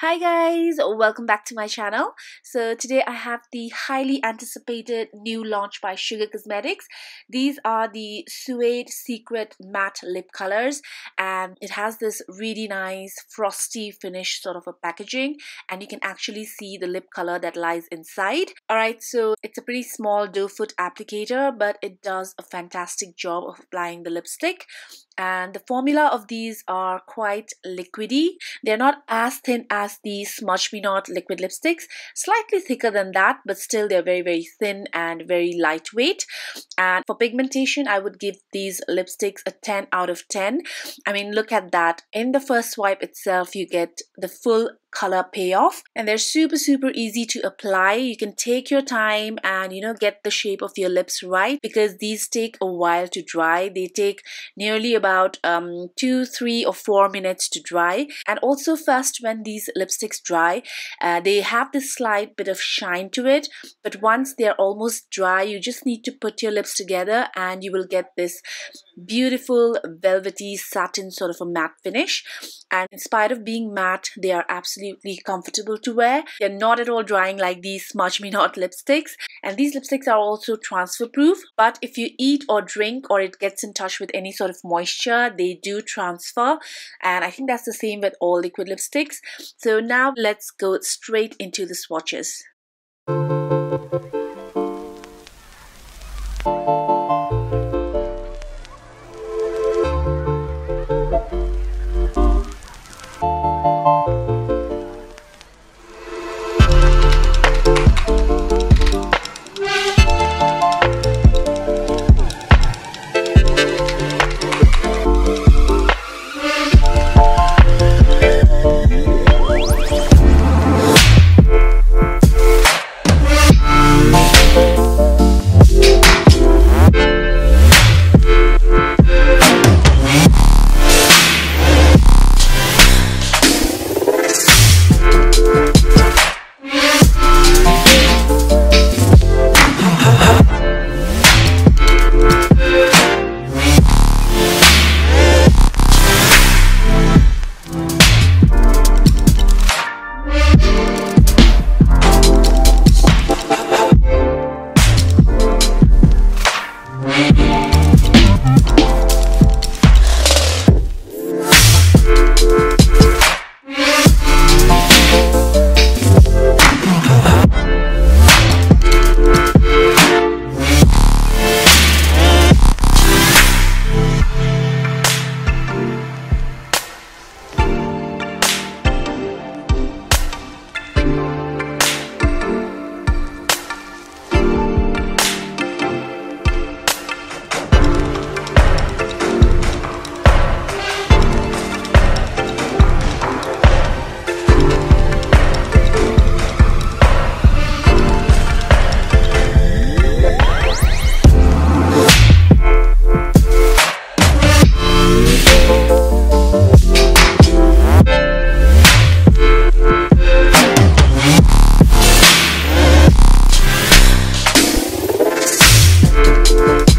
Hi guys, welcome back to my channel. So today I have the highly anticipated new launch by Sugar Cosmetics. These are the Suede Secret Matte Lip Colors and it has this really nice frosty finish sort of a packaging and you can actually see the lip color that lies inside. Alright, so it's a pretty small doe foot applicator but it does a fantastic job of applying the lipstick and the formula of these are quite liquidy. They're not as thin as the Smudge Me Not liquid lipsticks, slightly thicker than that, but still they're very, very thin and very lightweight. And for pigmentation, I would give these lipsticks a 10 out of 10. I mean, look at that. In the first swipe itself, you get the full color payoff. And they're super super easy to apply. You can take your time and you know get the shape of your lips right because these take a while to dry. They take nearly about um, two three or four minutes to dry. And also first when these lipsticks dry uh, they have this slight bit of shine to it. But once they're almost dry you just need to put your lips together and you will get this beautiful velvety satin sort of a matte finish. And in spite of being matte they are absolutely comfortable to wear. They're not at all drying like these smudge me not lipsticks. And these lipsticks are also transfer proof but if you eat or drink or it gets in touch with any sort of moisture they do transfer. And I think that's the same with all liquid lipsticks. So now let's go straight into the swatches Alright,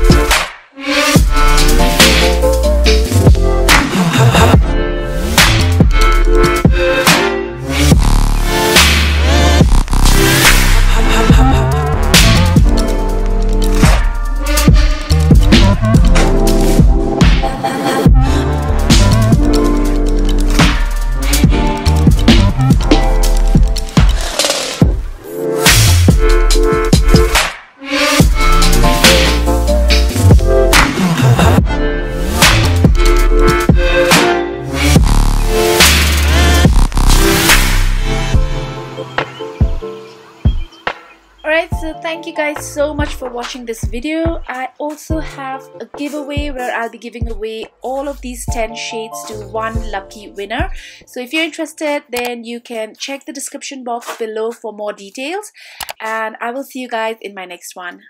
thank you guys so much for watching this video. I also have a giveaway where I'll be giving away all of these 10 shades to one lucky winner. So if you're interested, then you can check the description box below for more details. And I will see you guys in my next one.